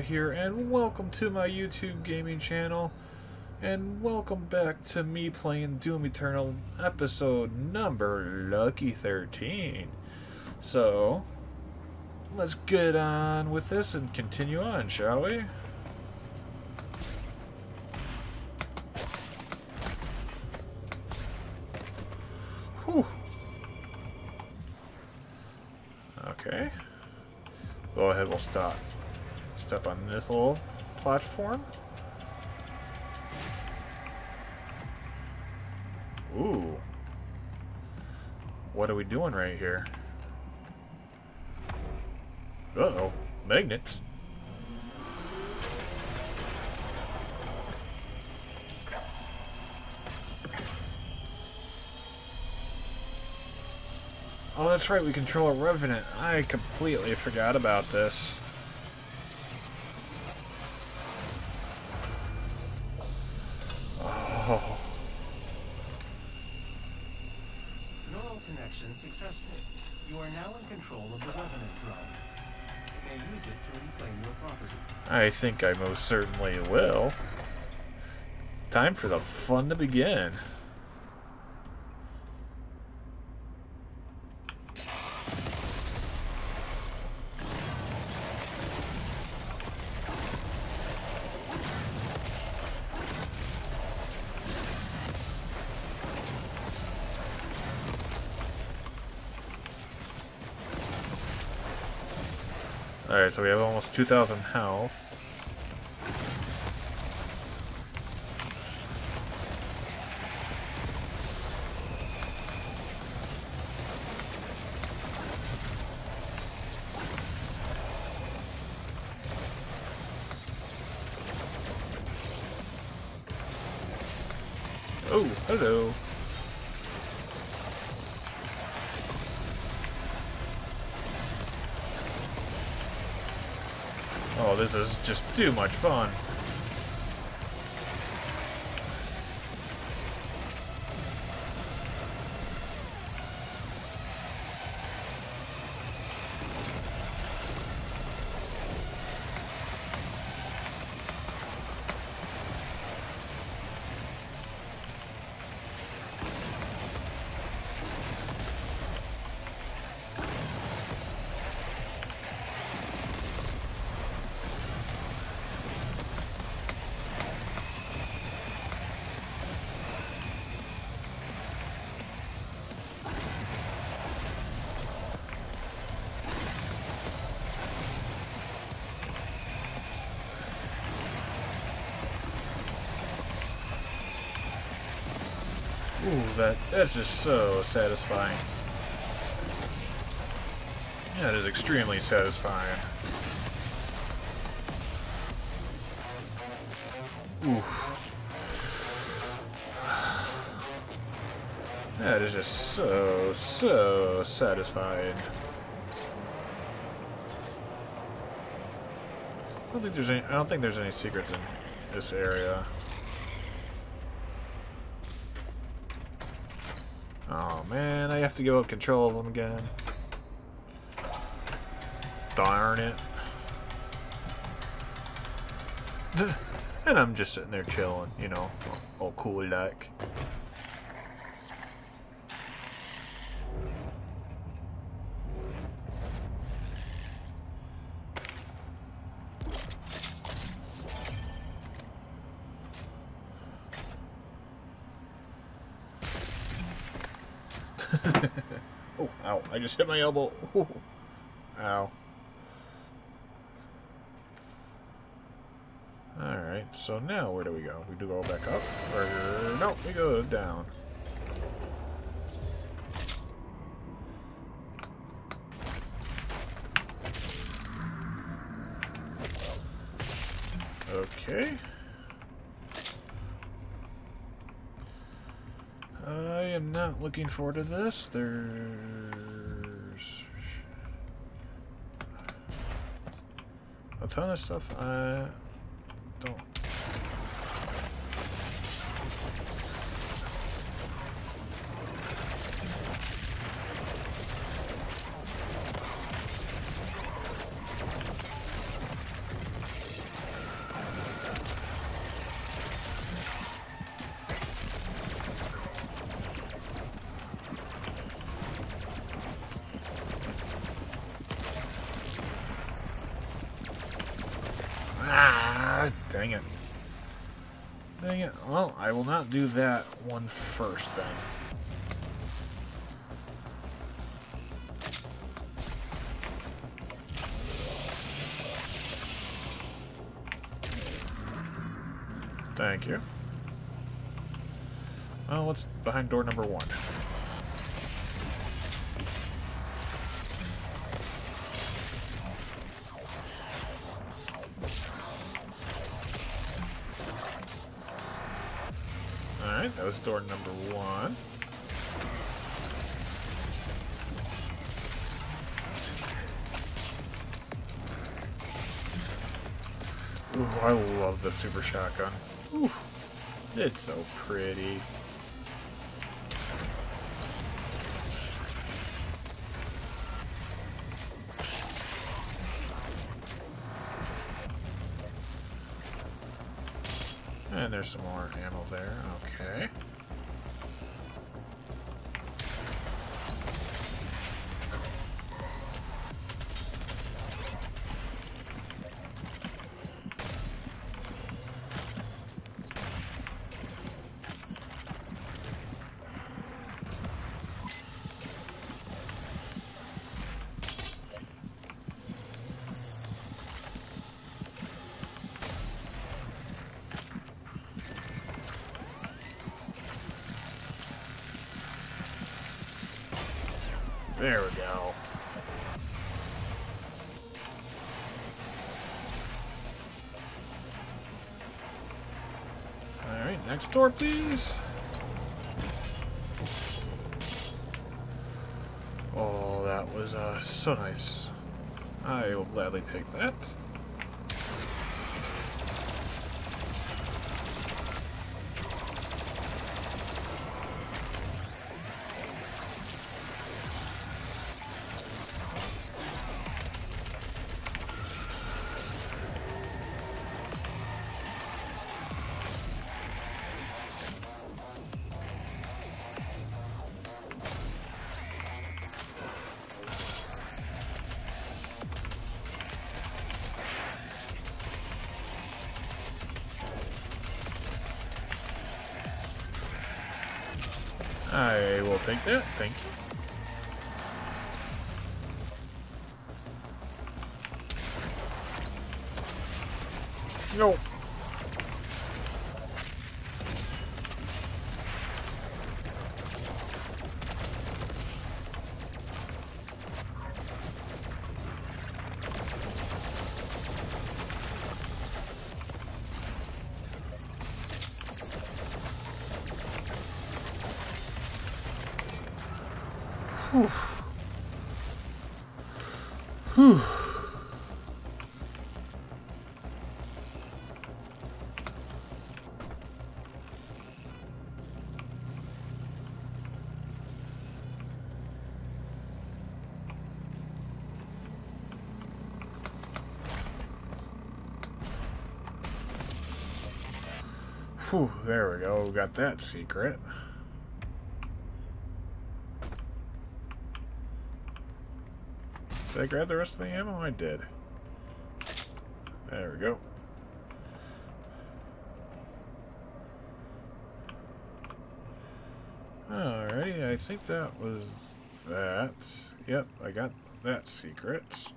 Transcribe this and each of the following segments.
Here, and welcome to my YouTube gaming channel. And welcome back to me playing Doom Eternal episode number Lucky 13. So, let's get on with this and continue on, shall we? Whew. Okay. Go ahead, we'll stop. Step on this little platform. Ooh. What are we doing right here? Uh-oh. Magnets. Oh, that's right, we control a Revenant. I completely forgot about this. Oh. Neural connection successful. You are now in control of the Revenant drone. You may use it to reclaim your property. I think I most certainly will. Time for the fun to begin. Alright, so we have almost 2,000 health. This is just too much fun. Ooh, that that's just so satisfying. That is extremely satisfying. Oof. That is just so, so satisfying. I don't think there's any I don't think there's any secrets in this area. Oh man, I have to give up control of them again. Darn it. And I'm just sitting there chilling, you know, all cool like. oh, ow. I just hit my elbow. Ooh. Ow. Alright, so now where do we go? We do go back up? Or, no, we go down. Okay. I am not looking forward to this. There's ton of stuff. I Ah, dang it. Dang it. Well, I will not do that one first then. Thank you. Well, what's behind door number one? Door number one. Ooh, I love the super shotgun. Ooh, it's so pretty. And there's some more ammo there. Okay. Next door, please. Oh, that was uh, so nice. I will gladly take that. No. There we go. we Got that secret. Did I grab the rest of the ammo? I did. There we go. Alrighty, I think that was that. Yep, I got that secret.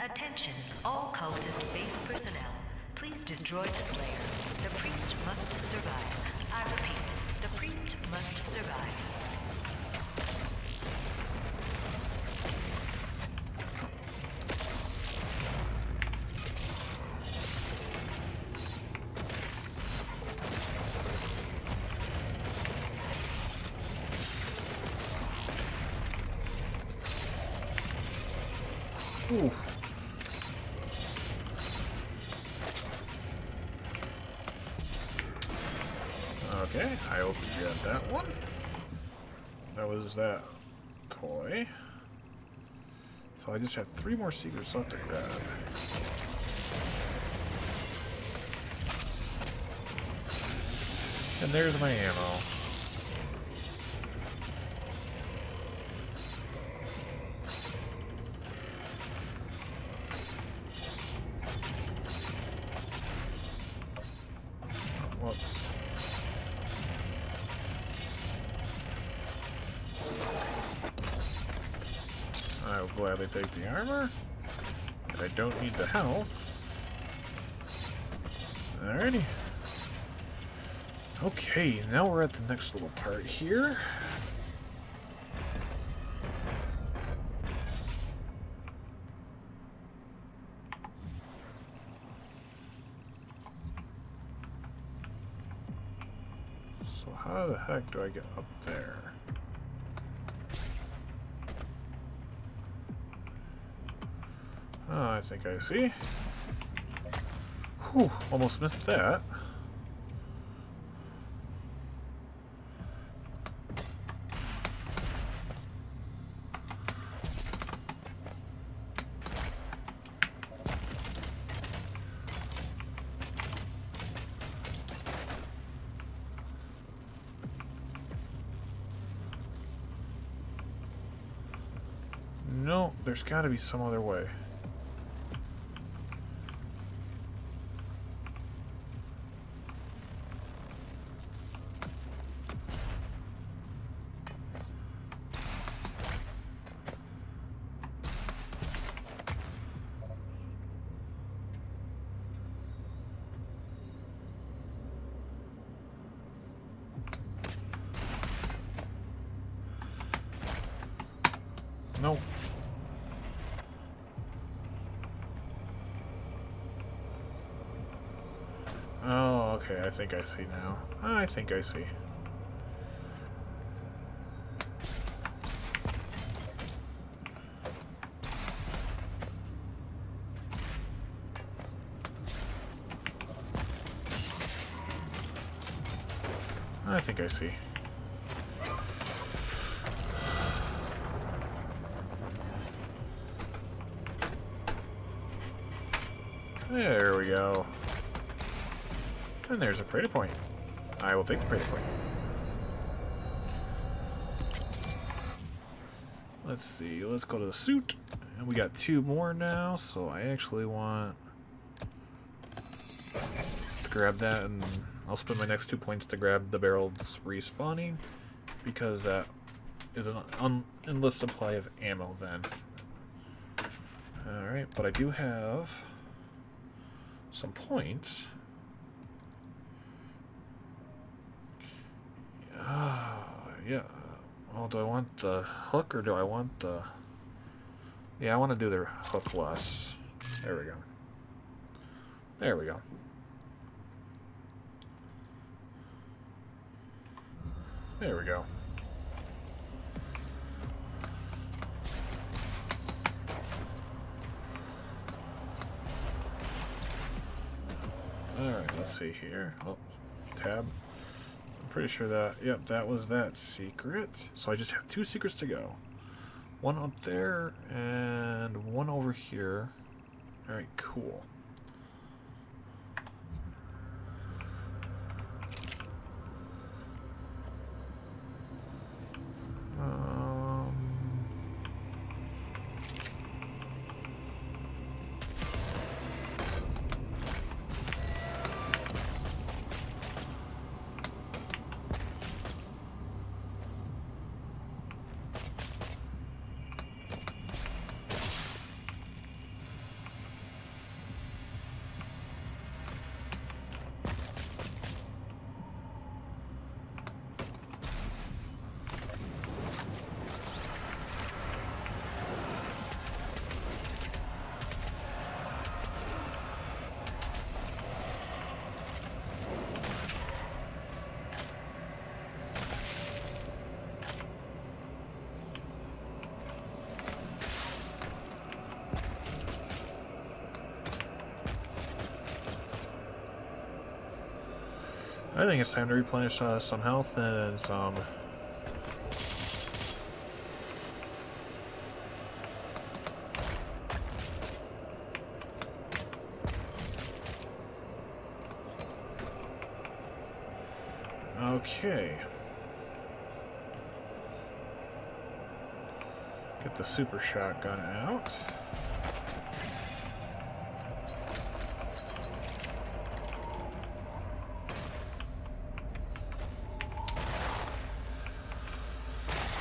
Attention, all cultist base personnel. Please destroy the Slayer. The priest must survive. I repeat, the priest must survive. Okay, I will grab that one. That was that toy. So I just have three more secrets left to grab. And there's my ammo. Take the armor. And I don't need the health. Alrighty. Okay, now we're at the next little part here. So how the heck do I get up there? Oh, I think I see. Whew, almost missed that. No, there's got to be some other way. Nope. Oh, okay, I think I see now. I think I see. I think I see. There we go. And there's a Praetor point. I will take the Praetor point. Let's see, let's go to the suit. And we got two more now, so I actually want to grab that and I'll spend my next two points to grab the barrels respawning because that is an endless supply of ammo then. Alright, but I do have some points. Ah, yeah. Well, do I want the hook or do I want the... Yeah, I want to do the hook less. There we go. There we go. There we go. Alright, let's see here. Oh, tab. I'm pretty sure that, yep, that was that secret. So I just have two secrets to go. One up there and one over here. Alright, cool. I think it's time to replenish uh, some health and some. Okay. Get the super shotgun out.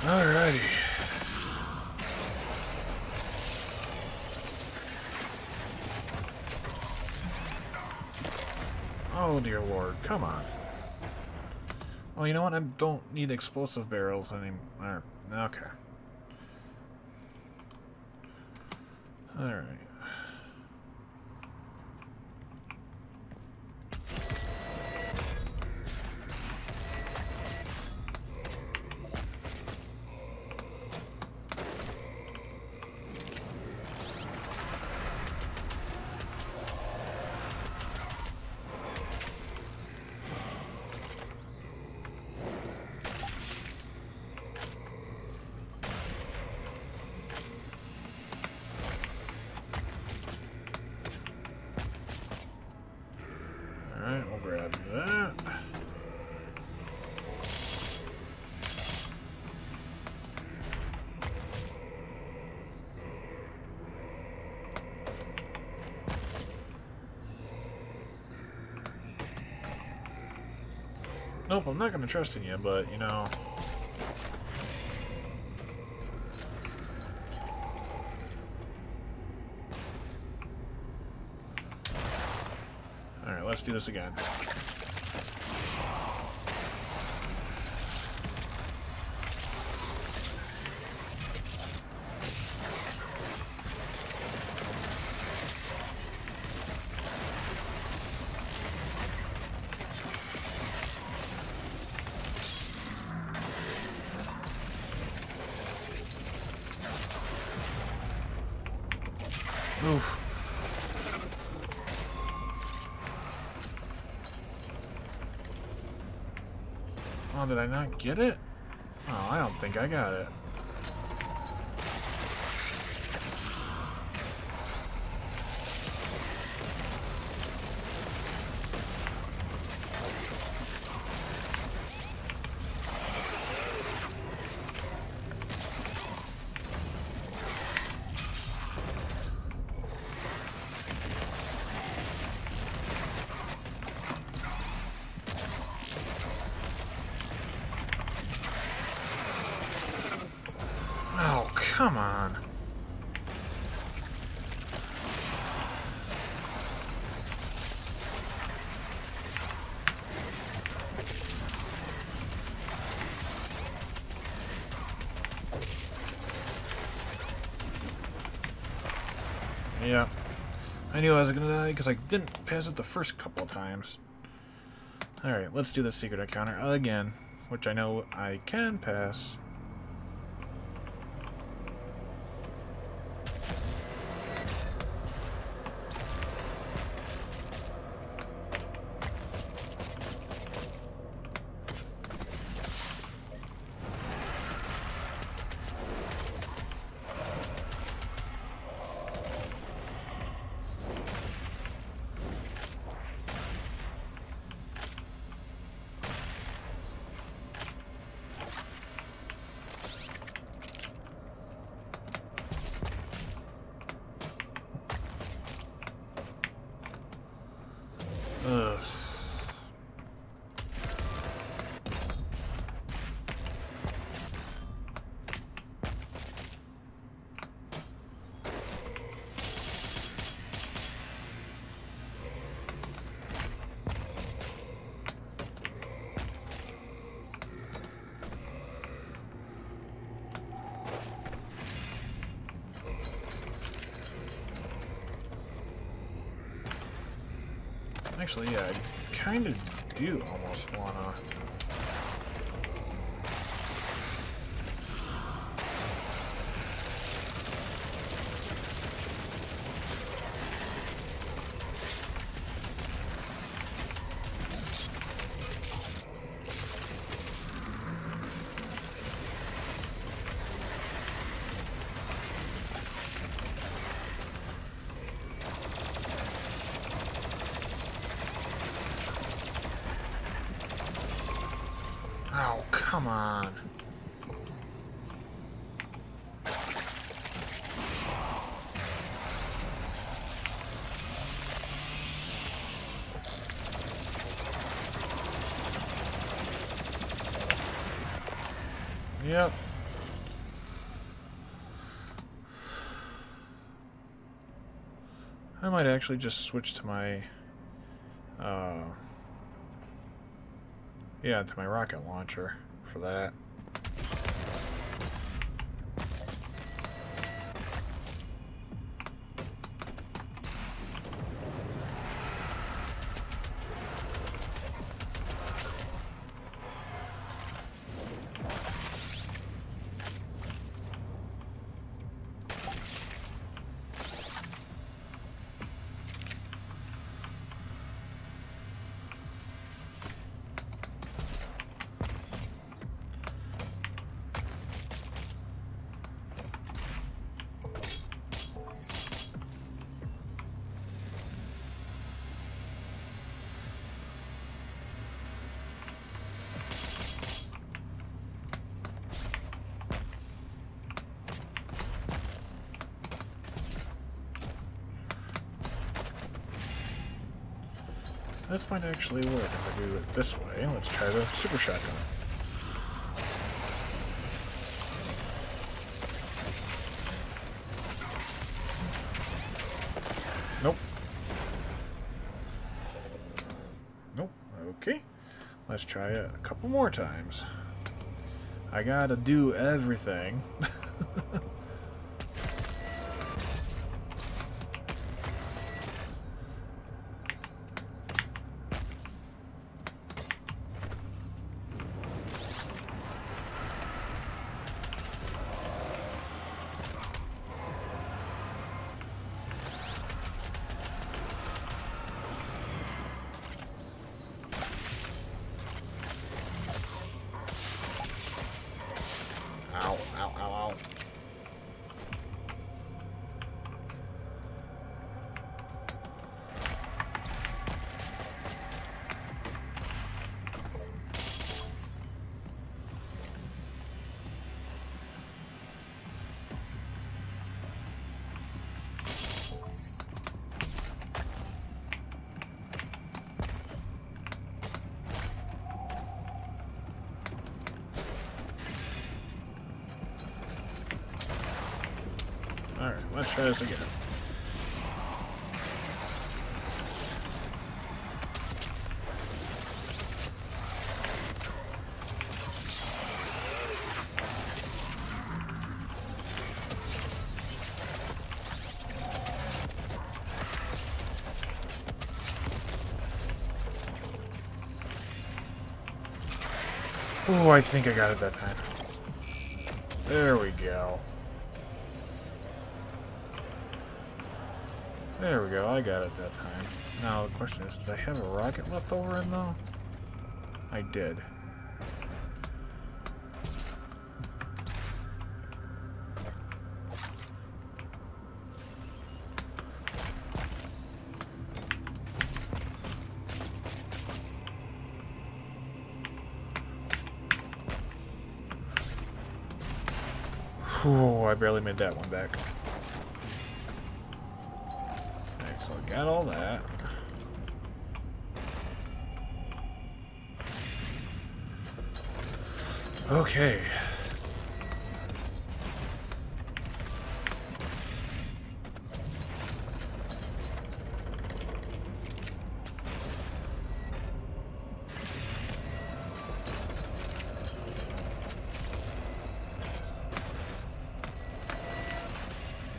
Alrighty. Oh dear lord, come on. Oh, you know what? I don't need explosive barrels anymore. Er, okay. Alright. Nope, I'm not gonna trust in you, but you know. Alright, let's do this again. Oof. Oh, did I not get it? Oh, I don't think I got it. Oh, come on. Yeah. I knew I was gonna die because I didn't pass it the first couple times. Alright, let's do the secret encounter again, which I know I can pass. Actually, yeah, I kind of do almost wanna. Oh, come on. Yep. I might actually just switch to my uh, Yeah, to my rocket launcher for that. This might actually work if I do it this way. Let's try the super shotgun. Nope. Nope. Okay. Let's try it a couple more times. I gotta do everything. This again. Oh, I think I got it that time. There we go. There we go, I got it that time. Now the question is, did I have a rocket left over in though? I did. Whew, I barely made that one back. Got all that. Okay.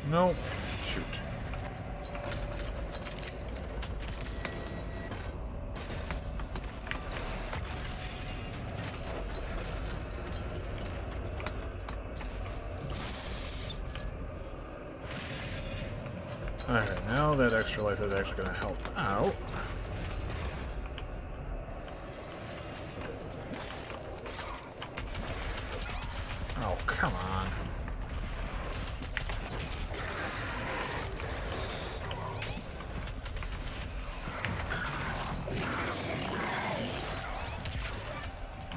No. Shoot. Alright, now that extra life is actually going to help out. Oh, come on.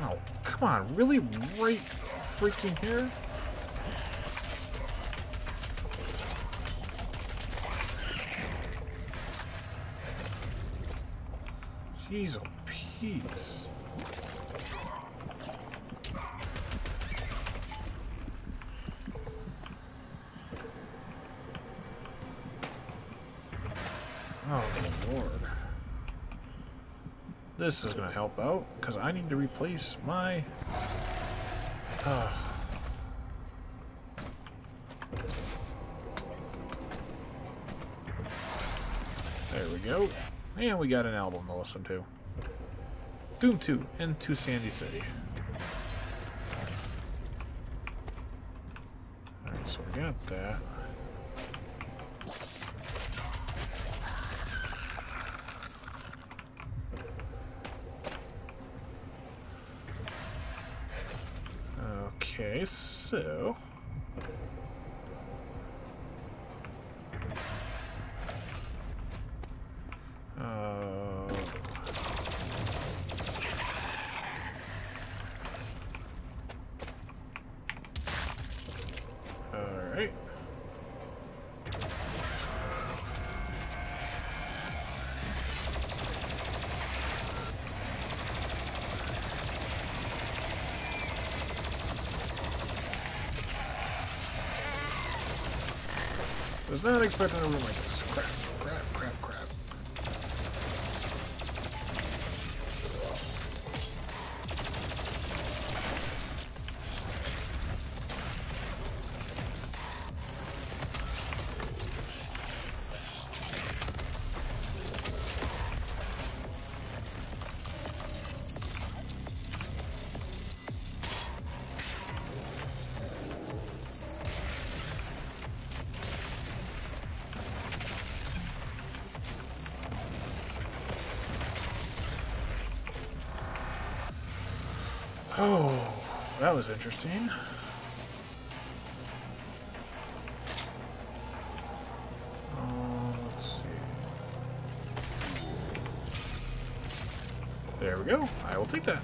Oh, come on. Really? Right freaking here? Jeez, oh, peace. Oh, good lord. This is going to help out because I need to replace my. Uh, there we go. And we got an album to listen to. Doom 2 into Sandy City. Alright, so we got that. So... Uh, Alright. Was not expecting a room like Oh, that was interesting. Uh. There we go. I will take that.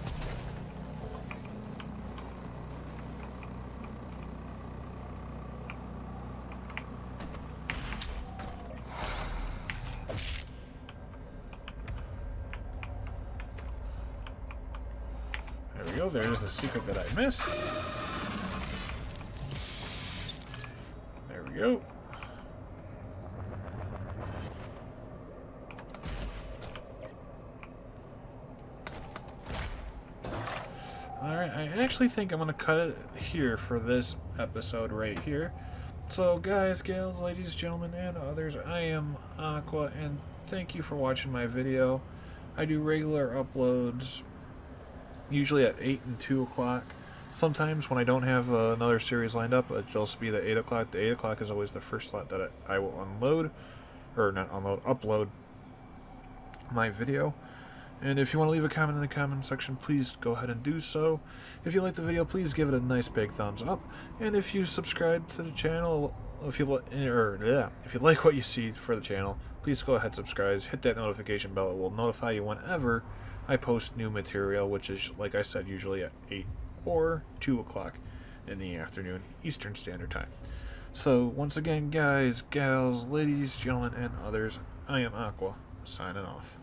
There we go. There's the secret that I missed. There we go. Alright, I actually think I'm going to cut it here for this episode right here. So, guys, gals, ladies, gentlemen, and others, I am Aqua, and thank you for watching my video. I do regular uploads usually at 8 and 2 o'clock. Sometimes when I don't have uh, another series lined up, it'll just be the 8 o'clock. The 8 o'clock is always the first slot that I, I will unload, or not unload, upload my video. And if you want to leave a comment in the comment section, please go ahead and do so. If you like the video, please give it a nice big thumbs up. And if you subscribe to the channel, if you li- or yeah, if you like what you see for the channel, please go ahead and subscribe. Hit that notification bell; it will notify you whenever I post new material, which is like I said, usually at eight or two o'clock in the afternoon Eastern Standard Time. So once again, guys, gals, ladies, gentlemen, and others, I am Aqua signing off.